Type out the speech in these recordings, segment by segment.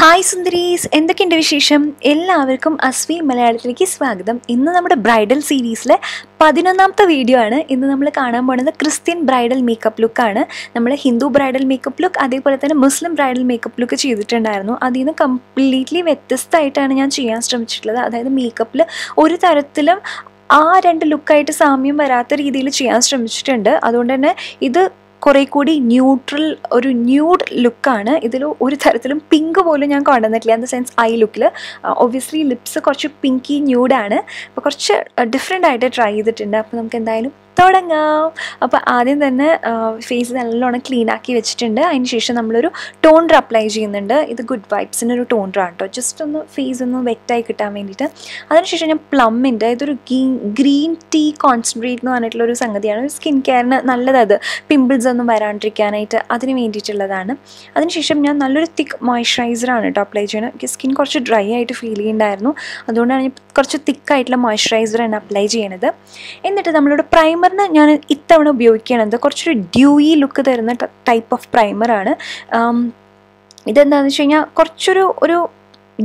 Hi സുന്ദരീസ് എന്തൊക്കെയുണ്ട് വിശേഷം? എല്ലാവർക്കും അസ്വി മലയാളത്തിലേക്ക് സ്വാഗതം. ഇന്ന് നമ്മുടെ ബ്രൈഡൽ സീരീസിലെ പതിനൊന്നാമത്തെ വീഡിയോ ആണ്. ഇന്ന് നമ്മൾ കാണാൻ പോകുന്നത് ക്രിസ്ത്യൻ ബ്രൈഡൽ മേക്കപ്പ് ലുക്കാണ് നമ്മൾ ഹിന്ദു ബ്രൈഡൽ മേക്കപ്പ് ലുക്ക് അതേപോലെ തന്നെ മുസ്ലിം ബ്രൈഡൽ മേക്കപ്പ് ലുക്ക് ചെയ്തിട്ടുണ്ടായിരുന്നു. അതിൽ നിന്ന് കംപ്ലീറ്റ്ലി വ്യത്യസ്തമായിട്ടാണ് ഞാൻ ചെയ്യാൻ ശ്രമിച്ചിട്ടുള്ളത്. അതായത് മേക്കപ്പിൽ ഒരു തരത്തിലും ആ രണ്ട് ലുക്കായിട്ട് സാമ്യം വരാത്ത രീതിയിൽ ചെയ്യാൻ ശ്രമിച്ചിട്ടുണ്ട്. അതുകൊണ്ട് തന്നെ ഇത് കുറേ കൂടി ന്യൂട്രൽ ഒരു ന്യൂഡ് ലുക്കാണ് ഇതിൽ ഒരു തരത്തിലും പിങ്ക് പോലും ഞാൻ കൊണ്ടുവന്നിട്ടില്ല. ഇൻ ദ സെൻസ് ഐ ലുക്കിൽ ഒബ്വിയസ്ലി ലിപ്സ് കുറച്ച് പിങ്കി ന്യൂഡാണ് അപ്പോൾ കുറച്ച് ഡിഫറെന്റ് ആയിട്ട് ട്രൈ ചെയ്തിട്ടുണ്ട്. അപ്പോൾ നമുക്ക് എന്തായാലും തുടങ്ങാം. അപ്പോൾ ആദ്യം തന്നെ ഫേസ് നല്ലോണം ക്ലീൻ ആക്കി വെച്ചിട്ടുണ്ട്. അതിന് ശേഷം നമ്മളൊരു ടോണർ അപ്ലൈ ചെയ്യുന്നുണ്ട്. ഇത് ഗുഡ് വൈബ്സിന്റെ ഒരു ടോണ്ടറാണ് കേട്ടോ ജസ്റ്റ് ഒന്ന് ഫേസ് ഒന്ന് വെറ്റായി കിട്ടാൻ വേണ്ടിയിട്ട്. അതിനുശേഷം ഞാൻ പ്ലമ്മിന്റെ ഇതൊരു ഗ്രീൻ ടീ കോൺസെൻട്രേറ്റ് എന്ന് പറഞ്ഞിട്ടുള്ള ഒരു സംഗതിയാണ്. ഒരു സ്കിൻ കെയറിന് നല്ലതത്. പിമ്പിൾസ് ഒന്നും വരാണ്ടിരിക്കാനായിട്ട് അതിന് വേണ്ടിയിട്ടുള്ളതാണ്. അതിനുശേഷം ഞാൻ നല്ലൊരു തിക്ക് മോയ്സ്ചറൈസറാണ് കേട്ടോ അപ്ലൈ ചെയ്യുന്നത്. എനിക്ക് സ്കിൻ കുറച്ച് ഡ്രൈ ആയിട്ട് ഫീൽ ചെയ്യുന്നുണ്ടായിരുന്നു അതുകൊണ്ടാണ് ഞാൻ കുറച്ച് തിക്കായിട്ടുള്ള മോയ്സ്ചറൈസറാണ് അപ്ലൈ ചെയ്യണത്. എന്നിട്ട് നമ്മളുടെ പ്രൈമറിന് ഞാൻ ഇത്തവണ ഉപയോഗിക്കണത് കുറച്ചൊരു ഡ്യൂയി ലുക്ക് തരുന്ന ടൈപ്പ് ഓഫ് പ്രൈമറാണ് ഇതെന്താണെന്ന് വെച്ച് കഴിഞ്ഞാൽ കുറച്ചൊരു ഒരു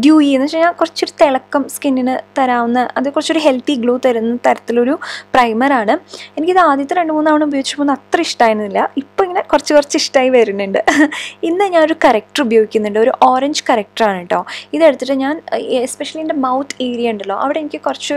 ഡ്യൂയി എന്ന് വെച്ച് കഴിഞ്ഞാൽ കുറച്ചൊരു തിളക്കം സ്കിന്നിന് തരാവുന്ന അത് കുറച്ചൊരു ഹെൽത്തി ഗ്ലോ തരുന്ന തരത്തിലൊരു പ്രൈമറാണ് എനിക്കിത് ആദ്യത്തെ രണ്ട് മൂന്ന് തവണ ഉപയോഗിച്ചപ്പോൾ അത്ര ഇഷ്ടമായിരുന്നില്ല ഇപ്പോൾ ഇങ്ങനെ കുറച്ച് കുറച്ച് ഇഷ്ടമായി വരുന്നുണ്ട്. ഇന്ന് ഞാനൊരു കറക്റ്റർ ഉപയോഗിക്കുന്നുണ്ട്. ഒരു ഓറഞ്ച് കറക്റ്ററാണ് കേട്ടോ ഇതെടുത്തിട്ട് ഞാൻ എസ്പെഷ്യലി എന്റെ മൗത്ത് ഏരിയ ഉണ്ടല്ലോ അവിടെ എനിക്ക് കുറച്ച്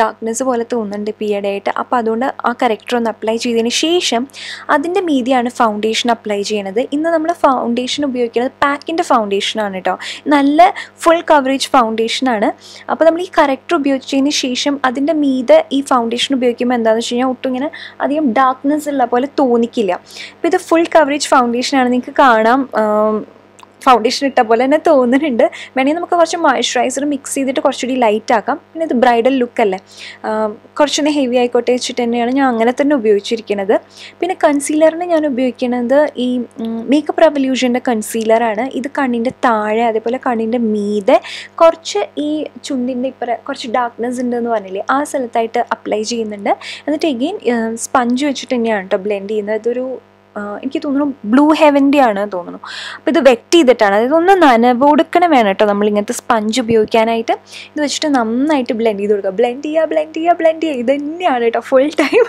ഡാർക്ക്നെസ് പോലെ തോന്നുന്നുണ്ട് പി ആയിട്ട് അപ്പോൾ അതുകൊണ്ട് ആ കറക്റ്റർ ഒന്ന് അപ്ലൈ ചെയ്തതിന് ശേഷം അതിന്റെ മീതിയാണ് ഫൗണ്ടേഷൻ അപ്ലൈ ചെയ്യണത്. ഇന്ന് നമ്മൾ ഫൗണ്ടേഷൻ ഉപയോഗിക്കുന്നത് പാക്കിന്റെ ഫൗണ്ടേഷനാണ് കേട്ടോ നല്ല ഫുൾ കവറേജ് ഫൗണ്ടേഷനാണ് അപ്പോൾ നമ്മൾ ഈ കറക്റ്റർ ഉപയോഗിച്ചതിന് ശേഷം അതിന്റെ മീതെ ഈ ഫൗണ്ടേഷൻ ഉപയോഗിക്കുമ്പോൾ എന്താണെന്ന് വെച്ച് കഴിഞ്ഞാൽ ഒട്ടും ഇങ്ങനെ അധികം ഡാർക്ക്നെസ് ഉള്ള പോലെ തോന്നിക്കില്ല. അപ്പോൾ ഇത് ഫുൾ കവറേജ് ഫൗണ്ടേഷനാണ് നിങ്ങൾക്ക് കാണാം. ഫൗണ്ടേഷൻ ഇട്ട പോലെ തന്നെ തോന്നുന്നുണ്ട്. വേണമെങ്കിൽ നമുക്ക് കുറച്ച് മോയ്സ്ചറൈസർ മിക്സ് ചെയ്തിട്ട് കുറച്ചുകൂടി ലൈറ്റ് ആക്കാം. പിന്നെ ഇത് ബ്രൈഡൽ ലുക്ക് ലുക്കല്ലേ കുറച്ചൊന്ന് ഹെവി ആയിക്കോട്ടെ വെച്ചിട്ട് തന്നെയാണ് ഞാൻ അങ്ങനെ തന്നെ ഉപയോഗിച്ചിരിക്കുന്നത്. പിന്നെ കൺസീലറിന് ഞാൻ ഉപയോഗിക്കുന്നത് ഈ മേക്കപ്പ് റെവല്യൂഷന്റെ കൺസീലറാണ് ഇത് കണ്ണിന്റെ താഴെ അതേപോലെ കണ്ണിന്റെ മീതെ കുറച്ച് ഈ ചുണ്ടിന്റെ ഇപ്പറ കുറച്ച് ഡാർക്ക്നെസ് ഉണ്ടെന്ന് പറഞ്ഞില്ലേ ആ സ്ഥലത്തായിട്ട് അപ്ലൈ ചെയ്യുന്നുണ്ട്. എന്നിട്ട് എഗെയിൻ സ്പഞ്ച് വെച്ചിട്ട് തന്നെയാണ് കേട്ടോ ബ്ലെൻഡ് ചെയ്യുന്നത്. ഇതൊരു എനിക്ക് തോന്നുന്നു ബ്ലൂ ഹെവന്റെ ആണ് തോന്നുന്നു. അപ്പോൾ ഇത് വെറ്റ് ചെയ്തിട്ടാണ്. അതായത് ഒന്ന് നനവൊടുക്കണം വേണം കേട്ടോ നമ്മൾ ഇങ്ങനത്തെ സ്പഞ്ച് ഉപയോഗിക്കാനായിട്ട്. ഇത് വെച്ചിട്ട് നന്നായിട്ട് ബ്ലെൻഡ് ചെയ്ത് കൊടുക്കുക. ബ്ലെൻഡ് ചെയ്യുക ബ്ലെൻഡ് ചെയ്യുക ബ്ലെൻഡ് ചെയ്യുക. ഇത് തന്നെയാണ് കേട്ടോ ഫുൾ ടൈം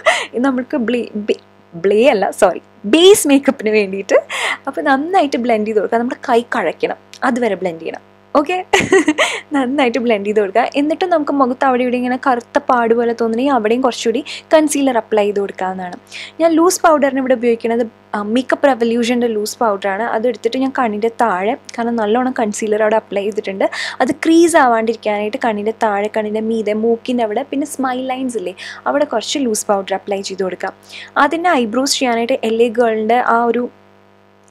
നമുക്ക് ബ്ലേ ബ്ലേ അല്ല സോറി ബേസ് മേക്കപ്പിന് വേണ്ടിയിട്ട്. അപ്പോൾ നന്നായിട്ട് ബ്ലെൻഡ് ചെയ്ത് കൊടുക്കുക. നമ്മുടെ കൈ കഴയ്ക്കണം. അതുവരെ ബ്ലെൻഡ് ചെയ്യണം. ഓക്കെ നന്നായിട്ട് ബ്ലെൻഡ് ചെയ്ത് കൊടുക്കുക. എന്നിട്ട് നമുക്ക് മുഖത്ത് അവിടെ ഇവിടെ ഇങ്ങനെ കറുത്ത പാട് പോലെ തോന്നുന്നെങ്കിൽ അവിടെയും കുറച്ചുകൂടി കൺസീലർ അപ്ലൈ ചെയ്ത് കൊടുക്കാവുന്നതാണ്. ഞാൻ ലൂസ് പൗഡറിന് ഇവിടെ ഉപയോഗിക്കുന്നത് മേക്കപ്പ് റെവല്യൂഷന്റെ ലൂസ് പൗഡറാണ് അത് എടുത്തിട്ട് ഞാൻ കണ്ണിന്റെ താഴെ കാരണം നല്ലോണം കൺസീലർ അവിടെ അപ്ലൈ ചെയ്തിട്ടുണ്ട്. അത് ക്രീസ് ആവാണ്ടിരിക്കാനായിട്ട് കണ്ണിന്റെ താഴെ കണ്ണിന്റെ മീതെ മൂക്കിന്റെ അവിടെ പിന്നെ സ്മൈൽ ലൈൻസ് ഇല്ലേ അവിടെ കുറച്ച് ലൂസ് പൗഡർ അപ്ലൈ ചെയ്ത് കൊടുക്കാം അതിന്റെ ഐബ്രോസ് ചെയ്യാനായിട്ട് എൽ എ ഗേളിന്റെ ആ ഒരു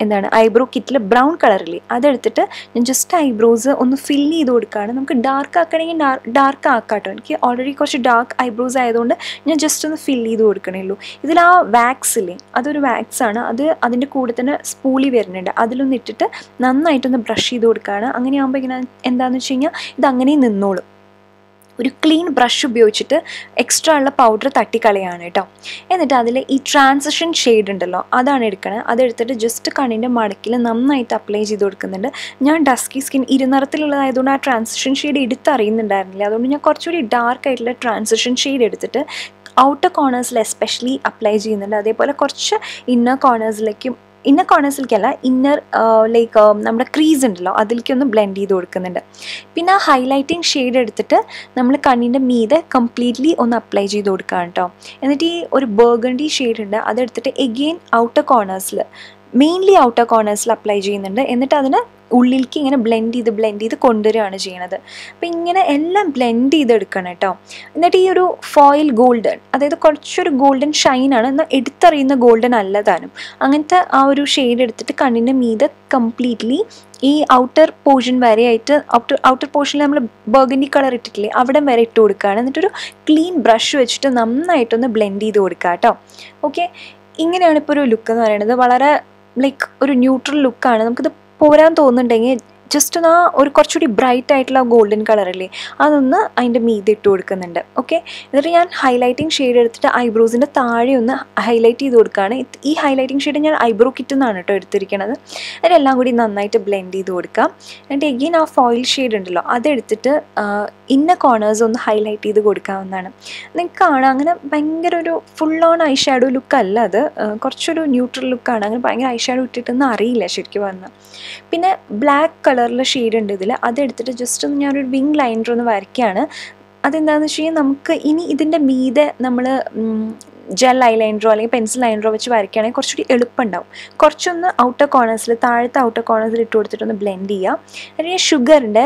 എന്താണ് ഐബ്രോ കിറ്റിൽ ബ്രൗൺ കളറില്ലേ അതെടുത്തിട്ട് ഞാൻ ജസ്റ്റ് ഐബ്രോസ് ഒന്ന് ഫിൽ ചെയ്ത് കൊടുക്കുകയാണ്. നമുക്ക് ഡാർക്ക് ആക്കണമെങ്കിൽ ഡാർക്ക് ആക്കാട്ടോ. എനിക്ക് ഓൾറെഡി കുറച്ച് ഡാർക്ക് ഐബ്രോസ് ആയതുകൊണ്ട് ഞാൻ ജസ്റ്റ് ഒന്ന് ഫിൽ ചെയ്ത് കൊടുക്കണേ ഉള്ളൂ. ഇതിൽ ആ വാക്സ് ഇല്ലേ? അതൊരു വാക്സ് ആണ്. അത് അതിന്റെ കൂടെ തന്നെ സ്പൂളി വരുന്നുണ്ട്. അതിലൊന്ന് ഇട്ടിട്ട് നന്നായിട്ടൊന്ന് ബ്രഷ് ചെയ്ത് കൊടുക്കുകയാണ്. അങ്ങനെ ആകുമ്പോൾ ഇങ്ങനെ എന്താണെന്ന് വെച്ച് കഴിഞ്ഞാൽ ഇത് അങ്ങനെ നിന്നോളും. ഒരു ക്ലീൻ ബ്രഷ് ഉപയോഗിച്ചിട്ട് എക്സ്ട്രാ ഉള്ള പൗഡർ തട്ടിക്കളയാണ് കേട്ടോ എന്നിട്ട് അതിൽ ഈ ട്രാൻസിഷൻ ഷെയ്ഡ് ഉണ്ടല്ലോ അതാണ് എടുക്കണത് അതെടുത്തിട്ട് ജസ്റ്റ് കണ്ണിന്റെ മടക്കിൽ നന്നായിട്ട് അപ്ലൈ ചെയ്ത് കൊടുക്കുന്നുണ്ട്. ഞാൻ ഡസ്കി സ്കിൻ ഇരുനിറത്തിലുള്ളതായതുകൊണ്ട് ആ ട്രാൻസിഷൻ ഷെയ്ഡ് എടുത്തറിയുന്നുണ്ടായിരുന്നില്ല. അതുകൊണ്ട് ഞാൻ കുറച്ചുകൂടി ഡാർക്ക് ആയിട്ടുള്ള ട്രാൻസിഷൻ ഷെയ്ഡ് എടുത്തിട്ട് ഔട്ടർ കോർണേഴ്സിൽ എസ്പെഷ്യലി അപ്ലൈ ചെയ്യുന്നുണ്ട്. അതേപോലെ കുറച്ച് ഇന്നർ കോർണേഴ്സിലേക്കും ഇന്നർ കോർണേഴ്സിലേക്കല്ല ഇന്നർ ലൈക്ക് നമ്മുടെ ക്രീസ് ഉണ്ടല്ലോ അതിലേക്കൊന്ന് ബ്ലെൻഡ് ചെയ്ത് കൊടുക്കുന്നുണ്ട്. പിന്നെ ആ ഹൈലൈറ്റിംഗ് ഷെയ്ഡ് എടുത്തിട്ട് നമ്മൾ കണ്ണിന്റെ മീതെ കംപ്ലീറ്റ്ലി ഒന്ന് അപ്ലൈ ചെയ്ത് കൊടുക്കുകയാണ് കേട്ടോ എന്നിട്ട് ഈ ഒരു ബർഗണ്ടി ഷെയ്ഡ് ഉണ്ട് അതെടുത്തിട്ട് എഗെയിൻ ഔട്ടർ കോർണേഴ്സിൽ മെയിൻലി ഔട്ടർ കോർണേഴ്സിൽ അപ്ലൈ ചെയ്യുന്നുണ്ട്. എന്നിട്ട് അതിന് ഉള്ളിലേക്ക് ഇങ്ങനെ ബ്ലെൻഡ് ചെയ്ത് ബ്ലെൻഡ് ചെയ്ത് കൊണ്ടുവരികയാണ് ചെയ്യണത്. അപ്പം ഇങ്ങനെ എല്ലാം ബ്ലെൻഡ് ചെയ്തെടുക്കണം കേട്ടോ. എന്നിട്ട് ഈ ഒരു ഫോയിൽ ഗോൾഡൻ അതായത് കുറച്ചൊരു ഗോൾഡൻ ഷൈനാണ് എന്നാൽ എടുത്തറിയുന്ന ഗോൾഡൻ അല്ലതാനും അങ്ങനത്തെ ആ ഒരു ഷെയ്ഡ് എടുത്തിട്ട് കണ്ണിന്റെ മീതെ കംപ്ലീറ്റ്ലി ഈ ഔട്ടർ പോർഷൻ വരെ ആയിട്ട് ഔട്ടർ ഔട്ടർ പോർഷനിൽ നമ്മൾ ബർഗൻഡി കളർ ഇട്ടിട്ടില്ലേ അവിടെ വരെ ഇട്ട് കൊടുക്കുകയാണ്. എന്നിട്ടൊരു ക്ലീൻ ബ്രഷ് വെച്ചിട്ട് നന്നായിട്ടൊന്ന് ബ്ലെൻഡ് ചെയ്ത് കൊടുക്കുക കേട്ടോ. ഓക്കെ ഇങ്ങനെയാണ് ഇപ്പോൾ ഒരു ലുക്ക് എന്ന് പറയുന്നത്. വളരെ ലൈക്ക് ഒരു ന്യൂട്രൽ ലുക്കാണ് നമുക്കിത് പോരാൻ തോന്നുന്നുണ്ടെങ്കിൽ ജസ്റ്റ് ഒന്ന് ആ ഒരു കുറച്ചുകൂടി ബ്രൈറ്റ് ആയിട്ടുള്ള ഗോൾഡൻ കളറല്ലേ അതൊന്ന് അതിന്റെ മീതെ ഇട്ട് കൊടുക്കുന്നുണ്ട്. ഓക്കെ എന്നിട്ട് ഞാൻ ഹൈലൈറ്റിംഗ് ഷെയ്ഡ് എടുത്തിട്ട് ഐബ്രോസിന്റെ താഴെ ഒന്ന് ഹൈലൈറ്റ് ചെയ്ത് കൊടുക്കുകയാണ്. ഈ ഹൈലൈറ്റിംഗ് ഷെയ്ഡ് ഞാൻ ഐബ്രോ കിറ്റിൽ നിന്നാണ് കേട്ടോ എടുത്തിരിക്കുന്നത് അതിലെല്ലാം കൂടി നന്നായിട്ട് ബ്ലെൻഡ് ചെയ്ത് കൊടുക്കാം. എന്നിട്ട് എഗെയിൻ ആ ഫോയിൽ ഷെയ്ഡ് ഉണ്ടല്ലോ അതെടുത്തിട്ട് ഇന്ന കോർണേഴ്സ് ഒന്ന് ഹൈലൈറ്റ് ചെയ്ത് കൊടുക്കാവുന്നതാണ്. നിങ്ങൾക്ക് കാണാം അങ്ങനെ ഭയങ്കര ഒരു full on eye shadow look അല്ല അത്. കുറച്ചൊരു ന്യൂട്രൽ ലുക്കാണ് അങ്ങനെ ഭയങ്കര ഐ ഷാഡോ ഇട്ടിട്ടൊന്നും അറിയില്ല ശരിക്കും പറഞ്ഞാൽ പിന്നെ ബ്ലാക്ക് കളറിലെ ഷെയ്ഡ് ഉണ്ട് ഇതിൽ അതെടുത്തിട്ട് ജസ്റ്റ് ഒന്ന് ഞാനൊരു വിങ് ലൈനർ ഒന്ന് വരയ്ക്കുകയാണ്. അതെന്താണെന്ന് വെച്ച് കഴിഞ്ഞാൽ നമുക്ക് ഇനി ഇതിന്റെ മീതെ നമ്മൾ ജെൽ ഐലൈനറോ അല്ലെങ്കിൽ പെൻസിൽ ലൈനറോ വെച്ച് വരയ്ക്കുകയാണെങ്കിൽ കുറച്ചുകൂടി എളുപ്പമുണ്ടാവും. കുറച്ചൊന്ന് ഔട്ടർ കോർണേഴ്സിൽ താഴത്തെ ഔട്ടർ കോർണേഴ്സിൽ ഇട്ട് കൊടുത്തിട്ടൊന്ന് ബ്ലെൻഡ് ചെയ്യാം അല്ലെങ്കിൽ ഷുഗറിന്റെ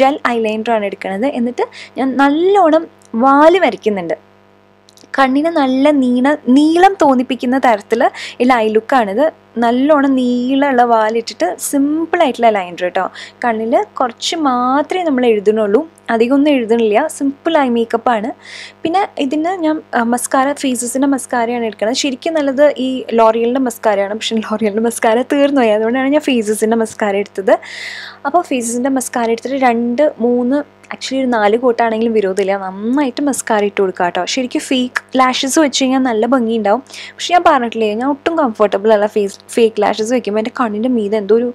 ജെൽ ഐലൈനറാണ് എടുക്കുന്നത്. എന്നിട്ട് ഞാൻ നല്ലോണം വാൽ വരയ്ക്കുന്നുണ്ട്. കണ്ണിന് നല്ല നീണ നീളം തോന്നിപ്പിക്കുന്ന തരത്തിൽ ഉള്ള ഐ ലുക്കാണിത് നല്ലോണം നീളമുള്ള വാലിട്ടിട്ട് സിമ്പിളായിട്ടുള്ള ലൈൻ കേട്ടോ കണ്ണിൽ കുറച്ച് മാത്രമേ നമ്മൾ എഴുതുന്നുള്ളൂ. അധികമൊന്നും എഴുതണില്ല സിമ്പിൾ ഐ മേക്കപ്പാണ് പിന്നെ ഇതിന് ഞാൻ മസ്കാര ഫേസസിന്റെ മസ്കാരയാണ് എടുക്കുന്നത്. ശരിക്കും നല്ലത് ഈ ലോറിയലിന്റെ മസ്കാരയാണ് പക്ഷേ ലോറിയലിന്റെ മസ്കാര തീർന്നു പോയി. അതുകൊണ്ടാണ് ഞാൻ ഫേസസിന്റെ മസ്കാര എടുത്തത്. അപ്പോൾ ഫേസസിന്റെ മസ്കാര എടുത്തിട്ട് രണ്ട് മൂന്ന് ആക്ച്വലി ഒരു നാല് കോട്ടാണെങ്കിലും വിരോധമില്ല. നന്നായിട്ട് മസ്കാര ഇട്ട് കൊടുക്കുക കേട്ടോ ശരിക്കും ഫേക്ക് ലാഷസ് വെച്ച് കഴിഞ്ഞാൽ നല്ല ഭംഗിയുണ്ടാവും. പക്ഷെ ഞാൻ പറഞ്ഞിട്ടില്ലേ ഞാൻ ഒട്ടും കംഫർട്ടബിൾ അല്ല ഫേസ് ഫേക്ക് ലാഷസ് വെക്കുമ്പോൾ എന്റെ കണ്ണിന്റെ മീതെ എന്തോ ഒരു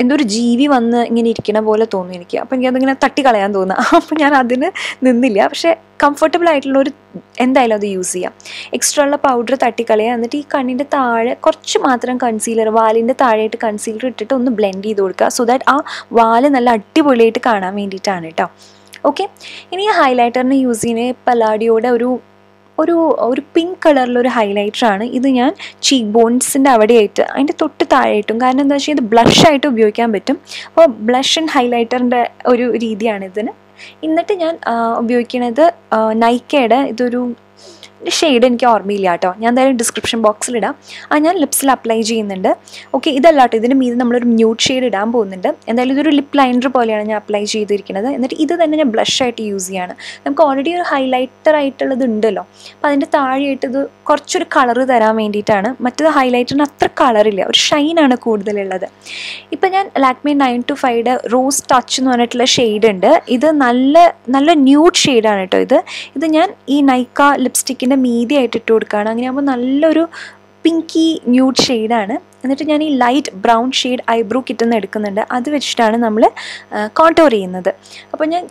എന്തോ ഒരു ജീവി വന്ന് ഇങ്ങനെ ഇരിക്കണ പോലെ തോന്നും എനിക്ക്. അപ്പോൾ എനിക്കതിങ്ങനെ തട്ടിക്കളയാൻ തോന്നുക അപ്പോൾ ഞാൻ അതിന് നിന്നില്ല. പക്ഷേ കംഫർട്ടബിൾ ആയിട്ടുള്ള ഒരു എന്തായാലും അത് യൂസ് ചെയ്യാം. എക്സ്ട്രാ ഉള്ള പൗഡർ തട്ടിക്കളയുക എന്നിട്ട് ഈ കണ്ണിന്റെ താഴെ കുറച്ച് മാത്രം കൺസീലർ വാലിന്റെ താഴെയായിട്ട് കൺസീലർ ഇട്ടിട്ട് ഒന്ന് ബ്ലെൻഡ് ചെയ്ത് കൊടുക്കുക. സോ ദാറ്റ് ആ വാൽ നല്ല അടിപൊളിയായിട്ട് കാണാൻ വേണ്ടിയിട്ടാണ് കേട്ടോ ഓക്കെ ഇനി ഹൈലൈറ്ററിന് യൂസ് ചെയ്യുന്നത് പലാഡിയോടെ ഒരു ഒരു ഒരു പിങ്ക് കളറിലൊരു ഹൈലൈറ്ററാണ് ഇത് ഞാൻ ചീക്ക് ബോൺസിന്റെ അവിടെയായിട്ട് അതിന്റെ തൊട്ട് താഴെയായിട്ടും കാരണം എന്താ വെച്ചാൽ ഇത് ബ്ലഷ് ആയിട്ട് ഉപയോഗിക്കാൻ പറ്റും. അപ്പോൾ ബ്ലഷ് ആൻഡ് ഹൈലൈറ്ററിന്റെ ഒരു രീതിയാണ് ഇതിന്. എന്നിട്ട് ഞാൻ ഉപയോഗിക്കണത് നൈക്കയുടെ ഇതൊരു ഷെയ്ഡ് എനിക്ക് ഓർമ്മയില്ല കേട്ടോ. ഞാൻ എന്തായാലും ഡിസ്ക്രിപ്ഷൻ ബോക്സിൽ ഇടാം. അത് ഞാൻ ലിപ്സിൽ അപ്ലൈ ചെയ്യുന്നുണ്ട്. ഓക്കെ ഇതല്ല കേട്ടോ ഇതിന് മീതെ നമ്മളൊരു ന്യൂഡ് ഷെയ്ഡ് ഇടാൻ പോകുന്നുണ്ട്. എന്തായാലും ഇതൊരു ലിപ് ലൈനർ പോലെയാണ് ഞാൻ അപ്ലൈ ചെയ്തിരിക്കുന്നത്. എന്നിട്ട് ഇത് തന്നെ ഞാൻ ബ്ലഷ് ആയിട്ട് യൂസ് ചെയ്യാണ്. നമുക്ക് ഓൾറെഡി ഒരു ഹൈലൈറ്റർ ആയിട്ടുള്ളത് ഉണ്ടല്ലോ. അപ്പോൾ അതിന്റെ താഴെയായിട്ട് ഇത് കുറച്ചൊരു കളർ തരാൻ വേണ്ടിയിട്ടാണ്. മറ്റത് ഹൈലൈറ്ററിന് അത്ര കളറില്ല ഒരു ഷൈനാണ് കൂടുതലുള്ളത്. ഇപ്പം ഞാൻ ലാക്മി നയൻ ടു ഫൈവയുടെ റോസ് ടച്ച് എന്ന് പറഞ്ഞിട്ടുള്ള ഷെയ്ഡ് ഉണ്ട്. ഇത് നല്ല നല്ല ന്യൂഡ് ഷെയ്ഡാണ് കേട്ടോ ഇത്. ഇത് ഞാൻ ഈ നൈക്ക ലിപ്സ്റ്റിക്കിന്റെ മീതിയായിട്ട് ഇട്ട് കൊടുക്കുകയാണ്. അങ്ങനെയാകുമ്പോൾ നല്ലൊരു പിങ്കി ന്യൂഡ് ഷെയ്ഡാണ് എന്നിട്ട് ഞാൻ ഈ ലൈറ്റ് ബ്രൗൺ ഷെയ്ഡ് ഐബ്രോ കിട്ടുന്ന എടുക്കുന്നുണ്ട്. അത് വെച്ചിട്ടാണ് നമ്മൾ കോൺടോർ ചെയ്യുന്നത്. അപ്പോൾ ഞാൻ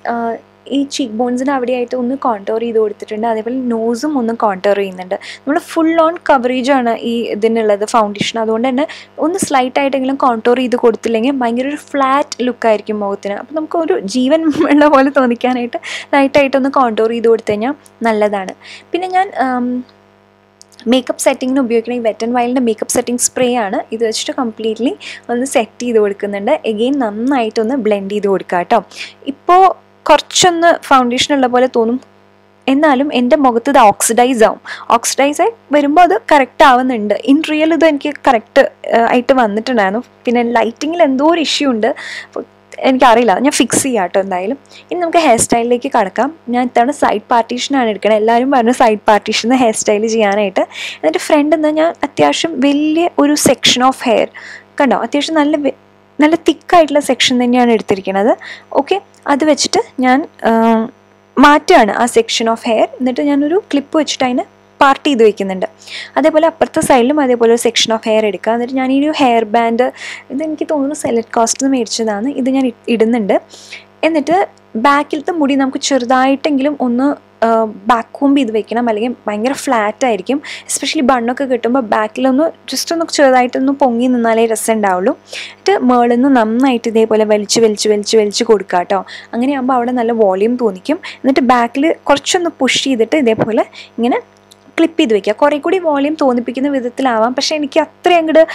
ഈ ചീക്ക് ബോൺസിന് അവിടെയായിട്ട് ഒന്ന് കോൺടോർ ചെയ്ത് കൊടുത്തിട്ടുണ്ട്. അതേപോലെ നോസും ഒന്ന് കോൺടോർ ചെയ്യുന്നുണ്ട്. നമ്മൾ ഫുൾ ഓൺ കവറേജ് ആണ് ഈ ഇതിനുള്ളത് ഫൗണ്ടേഷൻ അതുകൊണ്ട് തന്നെ ഒന്ന് സ്ലൈറ്റ് ആയിട്ടെങ്കിലും കോൺടോർ ചെയ്ത് കൊടുത്തില്ലെങ്കിൽ ഭയങ്കര ഒരു ഫ്ലാറ്റ് ലുക്കായിരിക്കും മുഖത്തിന്. അപ്പോൾ നമുക്ക് ഒരു ജീവൻ ഉള്ള പോലെ തോന്നിക്കാനായിട്ട് ലൈറ്റായിട്ടൊന്ന് കോൺടോർ ചെയ്ത് കൊടുത്തു കഴിഞ്ഞാൽ നല്ലതാണ്. പിന്നെ ഞാൻ മേക്കപ്പ് സെറ്റിങ്ങിന് ഉപയോഗിക്കുന്ന ഈ വെറ്റ് ആൻഡ് വൈൽഡിന്റെ മേക്കപ്പ് സെറ്റിംഗ് സ്പ്രേ ആണ് ഇത് വെച്ചിട്ട് കംപ്ലീറ്റ്ലി ഒന്ന് സെറ്റ് ചെയ്ത് കൊടുക്കുന്നുണ്ട്. എഗെയിൻ നന്നായിട്ടൊന്ന് ബ്ലെൻഡ് ചെയ്ത് കൊടുക്കുക കേട്ടോ ഇപ്പോൾ കുറച്ചൊന്ന് ഫൗണ്ടേഷൻ ഉള്ള പോലെ തോന്നും. എന്നാലും എന്റെ മുഖത്ത് ഇത് ഓക്സിഡൈസ് ആവും. ഓക്സിഡൈസ് ആയി വരുമ്പോൾ അത് കറക്റ്റ് ആവുന്നുണ്ട്. ഇൻ റിയൽ ഇത് എനിക്ക് കറക്റ്റ് ആയിട്ട് വന്നിട്ടുണ്ടായിരുന്നു. പിന്നെ ലൈറ്റിങ്ങിൽ എന്തോ ഒരു ഇഷ്യൂ ഉണ്ട്. എനിക്കറിയില്ല. ഞാൻ ഫിക്സ് ചെയ്യാം കേട്ടോ എന്തായാലും. ഇനി നമുക്ക് ഹെയർ സ്റ്റൈലിലേക്ക് കടക്കാം. ഞാൻ ഇത്തവണ സൈഡ് പാർട്ടീഷനാണ് എടുക്കണത് എല്ലാവരും പറഞ്ഞു സൈഡ് പാർട്ടീഷൻ ഹെയർ സ്റ്റൈൽ ചെയ്യാനായിട്ട്. എന്നിട്ട് ഫ്രണ്ട് എന്ന് ഞാൻ അത്യാവശ്യം വലിയ ഒരു സെക്ഷൻ ഓഫ് ഹെയർ കണ്ടോ? അത്യാവശ്യം നല്ല നല്ല തിക്കായിട്ടുള്ള സെക്ഷൻ തന്നെയാണ് എടുത്തിരിക്കുന്നത്. ഓക്കെ അത് വെച്ചിട്ട് ഞാൻ മാറ്റാണ് ആ സെക്ഷൻ ഓഫ് ഹെയർ എന്നിട്ട് ഞാനൊരു ക്ലിപ്പ് വെച്ചിട്ട് അതിന് പാർട്ട് ചെയ്ത് വെക്കുന്നുണ്ട്. അതേപോലെ അപ്പുറത്തെ സൈഡിലും അതേപോലെ ഒരു സെക്ഷൻ ഓഫ് ഹെയർ എടുക്കുക. എന്നിട്ട് ഞാൻ ഈ ഒരു ഹെയർ ബാൻഡ് ഇത് എനിക്ക് തോന്നുന്നു സെലക്ട് കോസ്റ്റ് മേടിച്ചതാണ്. ഇത് ഞാൻ ഇടുന്നുണ്ട്. എന്നിട്ട് ബാക്കിലത്തെ മുടി നമുക്ക് ചെറുതായിട്ടെങ്കിലും ഒന്ന് ബാക്ക് കോംബ് ചെയ്ത് വെക്കണം. അല്ലെങ്കിൽ ഭയങ്കര ഫ്ലാറ്റ് ആയിരിക്കും. എസ്പെഷ്യലി ബണ്ണൊക്കെ കിട്ടുമ്പോൾ ബാക്കിലൊന്ന് ജസ്റ്റ് ഒന്ന് ചെറുതായിട്ടൊന്ന് പൊങ്ങി നിന്നാലേ രസം ഉണ്ടാവുള്ളൂ എന്നിട്ട് മേളിൽ നിന്ന് നന്നായിട്ട് ഇതേപോലെ വലിച്ച് വലിച്ച് വലിച്ച് വലിച്ച് കൊടുക്കുക കേട്ടോ അങ്ങനെയാകുമ്പോൾ അവിടെ നല്ല വോളിയം തോന്നിക്കും. എന്നിട്ട് ബാക്കിൽ കുറച്ചൊന്ന് പുഷ് ചെയ്തിട്ട് ഇതേപോലെ ഇങ്ങനെ ക്ലിപ്പ് ചെയ്ത് വെക്കുക. കുറേ കൂടി വോളിയം തോന്നിപ്പിക്കുന്ന വിധത്തിലാവാം. പക്ഷേ എനിക്ക് അത്രയും അങ്ങോട്ട്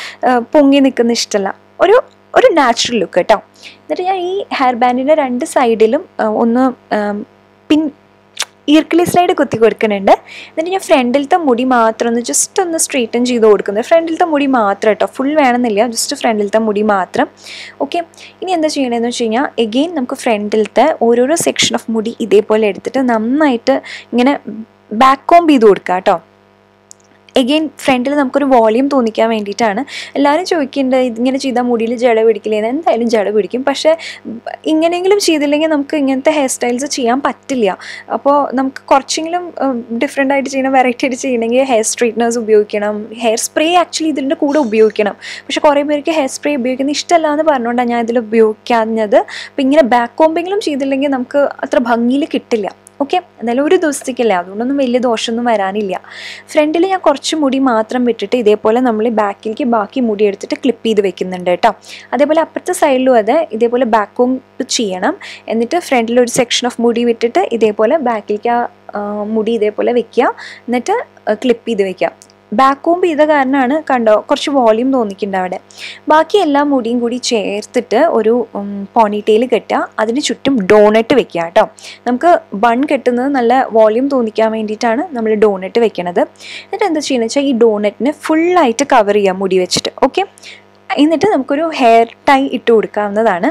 പൊങ്ങി നിൽക്കുന്ന ഇഷ്ടമല്ല ഒരു ഒരു നാച്ചുറൽ ലുക്ക് കേട്ടോ. എന്നിട്ട് ഞാൻ ഈ ഹെയർ ബാൻഡിന്റെ രണ്ട് സൈഡിലും ഒന്ന് പിൻ ഈർക്കിളി സ്ലൈഡ് കുത്തി കൊടുക്കുന്നുണ്ട്. എന്നിട്ട് ഞാൻ ഫ്രണ്ടിലത്തെ മുടി മാത്രം ഒന്ന് ജസ്റ്റ് ഒന്ന് സ്ട്രെയിറ്റൻ ചെയ്ത് കൊടുക്കുന്നത്. ഫ്രണ്ടിലത്തെ മുടി മാത്രം കേട്ടോ. ഫുൾ വേണമെന്നില്ല. ജസ്റ്റ് ഫ്രണ്ടിലത്തെ മുടി മാത്രം. ഓക്കെ ഇനി എന്താ ചെയ്യണമെന്ന് വെച്ച് കഴിഞ്ഞാൽ എഗെയിൻ നമുക്ക് ഫ്രണ്ടിലത്തെ ഓരോരോ സെക്ഷൻ ഓഫ് മുടി ഇതേപോലെ എടുത്തിട്ട് നന്നായിട്ട് ഇങ്ങനെ ബാക്ക് കോംബ് ചെയ്ത് കൊടുക്കുക കേട്ടോ എഗെയിൻ ഫ്രണ്ടിൽ നമുക്കൊരു വോളിയം തോന്നിക്കാൻ വേണ്ടിയിട്ടാണ്. എല്ലാവരും ചോദിക്കേണ്ടത് ഇങ്ങനെ ചെയ്താൽ മുടിയിൽ ജട പിടിക്കില്ലേ? എന്തായാലും ജട പിടിക്കും. പക്ഷേ ഇങ്ങനെയെങ്കിലും ചെയ്തില്ലെങ്കിൽ നമുക്ക് ഇങ്ങനത്തെ ഹെയർ സ്റ്റൈൽസ് ചെയ്യാൻ പറ്റില്ല. അപ്പോൾ നമുക്ക് കുറച്ചെങ്കിലും ഡിഫറെന്റ് ആയിട്ട് ചെയ്യണം വെറൈറ്റി ആയിട്ട് ചെയ്യണമെങ്കിൽ ഹെയർ സ്ട്രൈറ്റ്നേഴ്സ് ഉപയോഗിക്കണം. ഹെയർ സ്പ്രേ ആക്ച്വലി ഇതിന്റെ കൂടെ ഉപയോഗിക്കണം. പക്ഷേ കുറേ പേർക്ക് ഹെയർ സ്പ്രേ ഉപയോഗിക്കുന്നത് ഇഷ്ടമല്ല എന്ന് പറഞ്ഞുകൊണ്ടാണ് ഞാൻ ഇതിൽ ഉപയോഗിക്കാഞ്ഞത്. അപ്പോൾ ഇങ്ങനെ ബാക്ക് കോമ്പിങ്ങിലും ചെയ്തില്ലെങ്കിൽ നമുക്ക് അത്ര ഭംഗിയിൽ കിട്ടില്ല. ഓക്കെ എന്തായാലും ഒരു ദിവസത്തേക്കല്ലേ അതുകൊണ്ടൊന്നും വലിയ ദോഷമൊന്നും വരാനില്ല. ഫ്രണ്ടിൽ ഞാൻ കുറച്ച് മുടി മാത്രം വിട്ടിട്ട് ഇതേപോലെ നമ്മൾ ബാക്കിലേക്ക് ബാക്കി മുടി എടുത്തിട്ട് ക്ലിപ്പ് ചെയ്ത് വെക്കുന്നുണ്ട് കേട്ടോ. അതേപോലെ അപ്പുറത്തെ സൈഡിലും അത് ഇതേപോലെ ബാക്കും ചെയ്യണം. എന്നിട്ട് ഫ്രണ്ടിൽ ഒരു സെക്ഷൻ ഓഫ് മുടി വിട്ടിട്ട് ഇതേപോലെ ബാക്കിലേക്ക് ആ മുടി ഇതേപോലെ വെക്കുക. എന്നിട്ട് ക്ലിപ്പ് ചെയ്ത് വെക്കുക. ബാക്ക് കോമ്പ് ചെയ്ത കാരണമാണ് കണ്ടോ കുറച്ച് വോളിയം തോന്നിക്കുന്നുണ്ട് അവിടെ. ബാക്കി എല്ലാ മുടിയും കൂടി ചേർത്തിട്ട് ഒരു പോണിറ്റെയിൽ കെട്ടുക. അതിന് ചുറ്റും ഡോണറ്റ് വെക്കുക കേട്ടോ. നമുക്ക് ബൺ കെട്ടുന്നത് നല്ല വോളിയം തോന്നിക്കാൻ വേണ്ടിയിട്ടാണ് നമ്മൾ ഡോണറ്റ് വെക്കണത്. എന്നിട്ട് എന്താ ചെയ്യുന്നത് വെച്ചാൽ ഈ ഡോണറ്റിനെ ഫുള്ളായിട്ട് കവർ ചെയ്യാം മുടി വെച്ചിട്ട്. ഓക്കെ എന്നിട്ട് നമുക്കൊരു ഹെയർ ടൈ ഇട്ട് കൊടുക്കാവുന്നതാണ്.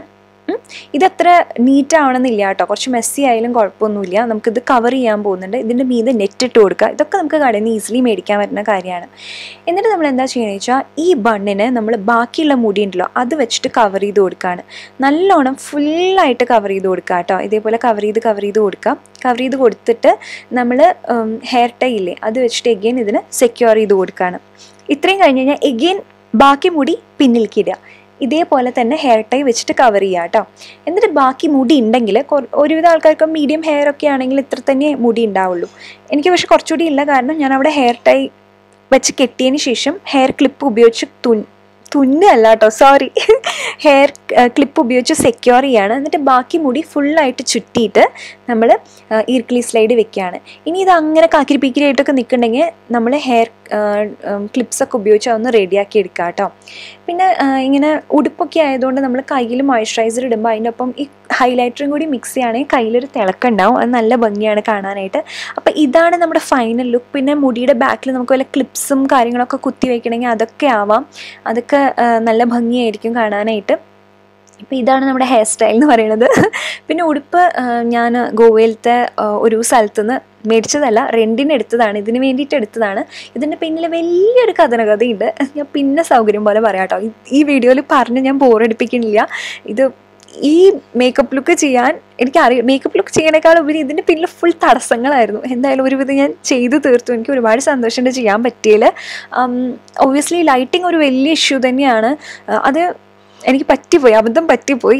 ഇതത്ര നീറ്റ് ആവണമെന്നില്ല കേട്ടോ. കുറച്ച് മെസ്സി ആയാലും കുഴപ്പമൊന്നുമില്ല. നമുക്കിത് കവർ ചെയ്യാൻ പോകുന്നുണ്ട്. ഇതിന്റെ മീതെ നെറ്റ് ഇട്ട് കൊടുക്കുക. ഇതൊക്കെ നമുക്ക് കടയിൽ നിന്ന് ഈസിലി മേടിക്കാൻ പറ്റുന്ന കാര്യമാണ്. എന്നിട്ട് നമ്മൾ എന്താ ചെയ്യുന്നത് വെച്ചാൽ ഈ ബണ്ണിന് നമ്മൾ ബാക്കിയുള്ള മുടി ഉണ്ടല്ലോ അത് വെച്ചിട്ട് കവർ ചെയ്ത് കൊടുക്കുകയാണ് നല്ലോണം ഫുള്ളായിട്ട് കവർ ചെയ്ത് കൊടുക്കുക കേട്ടോ. ഇതേപോലെ കവർ ചെയ്ത് കവർ ചെയ്ത് കൊടുക്കുക കവർ ചെയ്ത് കൊടുത്തിട്ട് നമ്മൾ ഹെയർ ടൈ ഇല്ലേ അത് വെച്ചിട്ട് എഗെയിൻ ഇതിന് സെക്യൂർ ചെയ്ത് കൊടുക്കുകയാണ്. ഇത്രയും കഴിഞ്ഞ് കഴിഞ്ഞാൽ എഗെയിൻ ബാക്കി മുടി പിന്നിലേക്ക് ഇടുക. ഇതേപോലെ തന്നെ ഹെയർ ടൈ വെച്ചിട്ട് കവർ ചെയ്യുക കേട്ടോ എന്നിട്ട് ബാക്കി മുടി ഉണ്ടെങ്കിൽ ഒരുവിധ ആൾക്കാർക്ക് മീഡിയം ഹെയർ ഒക്കെ ആണെങ്കിൽ ഇത്ര തന്നെ മുടി ഉണ്ടാവുള്ളൂ എനിക്ക് പക്ഷെ കുറച്ചുകൂടി ഇല്ല കാരണം ഞാൻ അവിടെ ഹെയർ ടൈ വെച്ച് കെട്ടിയതിന് ശേഷം ഹെയർ ക്ലിപ്പ് ഉപയോഗിച്ച് തുൻ തുന്നല്ല കേട്ടോ സോറി ഹെയർ ക്ലിപ്പ് ഉപയോഗിച്ച് സെക്യൂർ ചെയ്യാണ്. എന്നിട്ട് ബാക്കി മുടി ഫുള്ളായിട്ട് ചുറ്റിയിട്ട് നമ്മൾ ഈർക്കിളി സ്ലൈഡ് വെക്കുകയാണ് ഇനി ഇത് അങ്ങനെ കാക്കിരിപ്പിക്കിരിയായിട്ടൊക്കെ നിൽക്കുന്നുണ്ടെങ്കിൽ നമ്മൾ ഹെയർ ക്ലിപ്സൊക്കെ ഉപയോഗിച്ച് അതൊന്ന് റെഡിയാക്കി എടുക്കുക കേട്ടോ പിന്നെ ഇങ്ങനെ ഉടുപ്പൊക്കെ ആയതുകൊണ്ട് നമ്മൾ കയ്യിൽ മോയ്സ്ചറൈസർ ഇടുമ്പോൾ അതിന്റെ ഒപ്പം ഈ ഹൈലൈറ്ററും കൂടി മിക്സ് ചെയ്യുകയാണെങ്കിൽ കയ്യിലൊരു തിളക്കുണ്ടാവും. അത് നല്ല ഭംഗിയാണ് കാണാനായിട്ട്. അപ്പോൾ ഇതാണ് നമ്മുടെ ഫൈനൽ ലുക്ക് പിന്നെ മുടിയുടെ ബാക്കിൽ നമുക്ക് വല്ല ക്ലിപ്സും കാര്യങ്ങളൊക്കെ കുത്തി വയ്ക്കണമെങ്കിൽ അതൊക്കെ ആവാം. അതൊക്കെ നല്ല ഭംഗിയായിരിക്കും കാണാനായിട്ട്. ഇപ്പോൾ ഇതാണ് നമ്മുടെ ഹെയർ സ്റ്റൈൽ എന്ന് പറയുന്നത്. പിന്നെ ഉടുപ്പ് ഞാൻ ഗോവയിലത്തെ ഒരു സ്ഥലത്തുനിന്ന് മേടിച്ചതല്ല റെന്റിന് എടുത്തതാണ്. ഇതിന് വേണ്ടിയിട്ട് എടുത്തതാണ്. ഇതിന്റെ പിന്നിൽ വലിയൊരു കഥനകഥയുണ്ട്. ഞാൻ പിന്നെ സൗകര്യം പോലെ പറയാം കേട്ടോ. ഈ വീഡിയോയിൽ പറഞ്ഞ് ഞാൻ ബോറടിപ്പിക്കുന്നില്ല ഇത് ഈ മേക്കപ്പ് ലുക്ക് ചെയ്യാൻ എനിക്കറിയാം. മേക്കപ്പ് ലുക്ക് ചെയ്യണേക്കാൾ ഉപരി ഇതിന്റെ പിന്നിൽ ഫുൾ തടസ്സങ്ങളായിരുന്നു. എന്തായാലും ഒരുവിധം ഞാൻ ചെയ്തു തീർത്തു. എനിക്ക് ഒരുപാട് സന്തോഷമുണ്ട് ചെയ്യാൻ പറ്റിയതിൽ ഒബ്വിയസ്ലി ലൈറ്റിംഗ് ഒരു വലിയ ഇഷ്യൂ തന്നെയാണ്. അത് എനിക്ക് പറ്റിപ്പോയി അബദ്ധം പറ്റിപ്പോയി.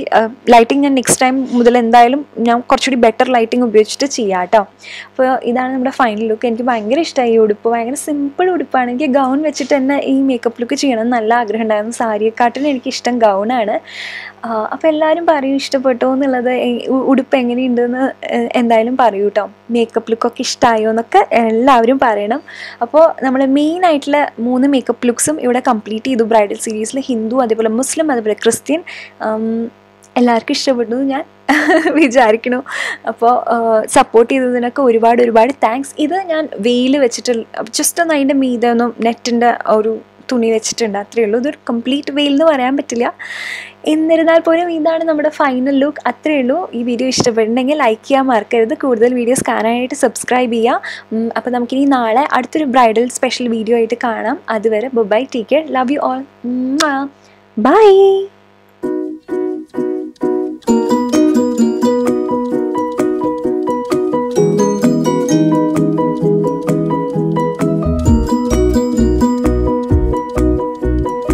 ലൈറ്റിംഗ് ഞാൻ നെക്സ്റ്റ് ടൈം മുതൽ എന്തായാലും ഞാൻ കുറച്ചുകൂടി ബെറ്റർ ലൈറ്റിംഗ് ഉപയോഗിച്ചിട്ട് ചെയ്യാം കേട്ടോ അപ്പോൾ ഇതാണ് നമ്മുടെ ഫൈനൽ ലുക്ക് എനിക്ക് ഭയങ്കര ഇഷ്ടമായി ഈ ഉടുപ്പ്. ഭയങ്കര സിമ്പിൾ ഉടുപ്പാണ്. എനിക്ക് ഗൗൺ വെച്ചിട്ട് തന്നെ ഈ മേക്കപ്പ് ലുക്ക് ചെയ്യണം നല്ല ആഗ്രഹം ഉണ്ടായിരുന്നു. സാരിയെക്കാട്ടിലും എനിക്കിഷ്ടം ഗൗണാണ് അപ്പോൾ എല്ലാവരും പറയും ഇഷ്ടപ്പെട്ടോ എന്നുള്ളത്. ഉടുപ്പ് എങ്ങനെയുണ്ടെന്ന് എന്തായാലും പറയൂ കേട്ടോ മേക്കപ്പ് ലുക്കൊക്കെ ഇഷ്ടമായോ എന്നൊക്കെ എല്ലാവരും പറയണം. അപ്പോൾ നമ്മൾ മെയിൻ ആയിട്ടുള്ള മൂന്ന് മേക്കപ്പ് ലുക്സും ഇവിടെ കംപ്ലീറ്റ് ചെയ്തു. ബ്രൈഡൽ സീരീസിൽ ഹിന്ദു അതേപോലെ മുസ്ലിം അതേപോലെ ക്രിസ്ത്യൻ. എല്ലാവർക്കും ഇഷ്ടപ്പെട്ടു ഞാൻ വിചാരിക്കണു അപ്പോൾ സപ്പോർട്ട് ചെയ്തതിനൊക്കെ ഒരുപാട് ഒരുപാട് താങ്ക്സ് ഇത് ഞാൻ വെയിൽ വെച്ചിട്ട് ജസ്റ്റ് ഒന്ന് അതിന്റെ മീതെ ഒന്നും നെറ്റിന്റെ ഒരു തുണി വെച്ചിട്ടുണ്ട് അത്രയേ ഉള്ളൂ. ഇതൊരു കംപ്ലീറ്റ് വെയിൽ എന്ന് പറയാൻ പറ്റില്ല. എന്നിരുന്നാൽ പോലും ഇതാണ് നമ്മുടെ ഫൈനൽ ലുക്ക് അത്രയേ ഉള്ളൂ. ഈ വീഡിയോ ഇഷ്ടപ്പെട്ടിട്ടുണ്ടെങ്കിൽ ലൈക്ക് ചെയ്യാൻ മറക്കരുത്. കൂടുതൽ വീഡിയോസ് കാണാനായിട്ട് സബ്സ്ക്രൈബ് ചെയ്യുക അപ്പോൾ നമുക്കിനി നാളെ അടുത്തൊരു ബ്രൈഡൽ സ്പെഷ്യൽ വീഡിയോ ആയിട്ട് കാണാം. അതുവരെ bye take love you all bye